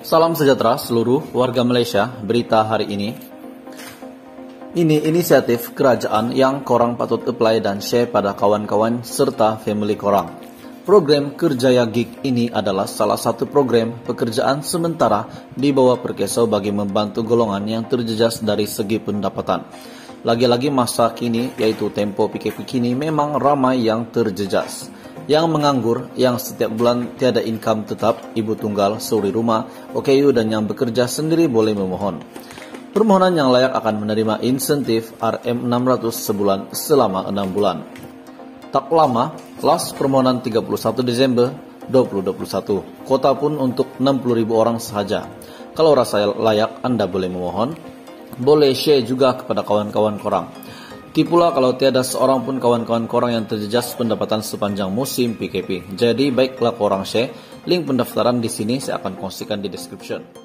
Salam sejahtera seluruh warga Malaysia. Berita hari ini. Ini inisiatif kerajaan yang korang patut apply dan share pada kawan-kawan serta family korang. Program Kerjaya Gig ini adalah salah satu program pekerjaan sementara di bawah Perkeso bagi membantu golongan yang terjejas dari segi pendapatan. Lagi-lagi masa kini, yaitu tempo PKP kini memang ramai yang terjejas yang menganggur, yang setiap bulan tiada income tetap, ibu tunggal, suri rumah, OKU dan yang bekerja sendiri boleh memohon. Permohonan yang layak akan menerima insentif RM600 sebulan selama 6 bulan. Tak lama, last permohonan 31 Desember 2021. Kota pun untuk 60.000 orang sahaja. Kalau rasa layak, Anda boleh memohon. Boleh share juga kepada kawan-kawan korang. Tipulah kalau tiada seorang pun kawan-kawan korang yang terjejas pendapatan sepanjang musim PKP. Jadi baiklah korang share. Link pendaftaran di sini saya akan kongsikan di description.